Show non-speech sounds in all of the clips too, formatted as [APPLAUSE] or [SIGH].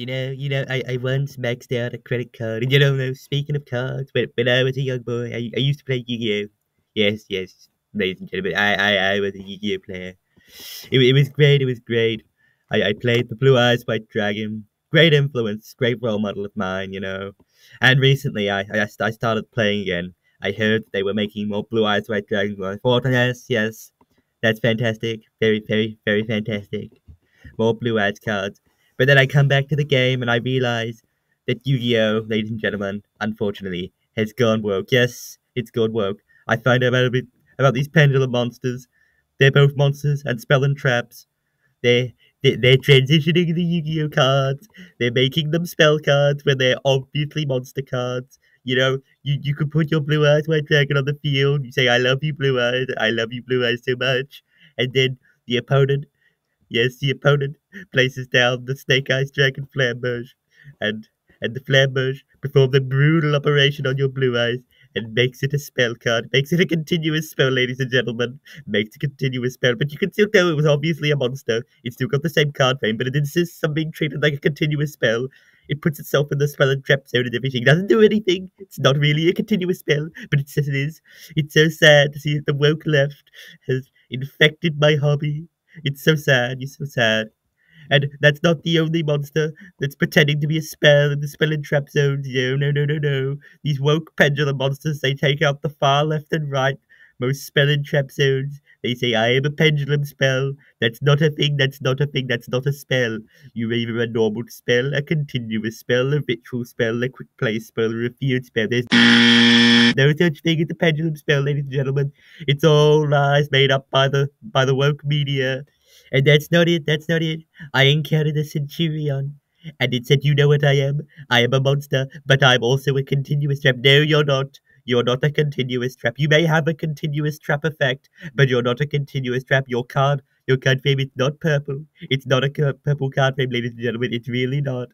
You know, you know, I, I once maxed out a credit card, and you know, speaking of cards, when, when I was a young boy, I, I used to play Yu-Gi-Oh! Yes, yes, ladies and gentlemen, I, I, I was a Yu-Gi-Oh! player. It, it was great, it was great. I, I played the Blue Eyes White Dragon. Great influence, great role model of mine, you know. And recently, I, I, I started playing again. I heard they were making more Blue Eyes White Dragons. I thought, yes, yes, that's fantastic. Very, very, very fantastic. More Blue Eyes cards. But then I come back to the game and I realize that Yu-Gi-Oh, ladies and gentlemen, unfortunately, has gone woke. Yes, it's gone woke. I find out about, about these pendulum monsters. They're both monsters and spell and traps. They're, they, they're transitioning the Yu-Gi-Oh cards. They're making them spell cards when they're obviously monster cards. You know, you, you can put your blue eyes white dragon on the field. You say, I love you, blue eyes. I love you, blue eyes, so much. And then the opponent Yes, the opponent places down the Snake Eyes Dragon Flamberge, and and the Flamberge performs a brutal operation on your blue eyes and makes it a spell card. Makes it a continuous spell, ladies and gentlemen. Makes a continuous spell, but you can still tell it was obviously a monster. It's still got the same card frame, but it insists on being treated like a continuous spell. It puts itself in the spell and trap zone and everything. It doesn't do anything. It's not really a continuous spell, but it says it is. It's so sad to see that the woke left has infected my hobby. It's so sad. You're so sad. And that's not the only monster that's pretending to be a spell in the spell and trap zones. No, no, no, no, no. These woke pendulum monsters, they take out the far left and right most spell and trap zones. They say, I am a pendulum spell. That's not a thing, that's not a thing, that's not a spell. You're either a normal spell, a continuous spell, a ritual spell, a quick play spell, or a field spell. There's [LAUGHS] no such thing as a pendulum spell, ladies and gentlemen. It's all lies made up by the by the woke media. And that's not it, that's not it. I encountered a Centur-Ion. And it said, You know what I am? I am a monster, but I'm also a continuous trap. No, you're not. You're not a continuous trap. You may have a continuous trap effect, but you're not a continuous trap. Your card, your card frame is not purple. It's not a purple card frame, ladies and gentlemen. It's really not.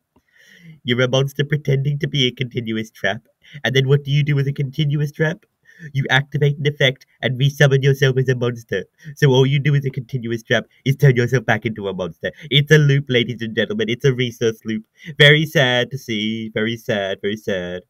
You're a monster pretending to be a continuous trap. And then what do you do with a continuous trap? You activate an effect and resummon yourself as a monster. So all you do with a continuous trap is turn yourself back into a monster. It's a loop, ladies and gentlemen. It's a resource loop. Very sad to see. Very sad. Very sad.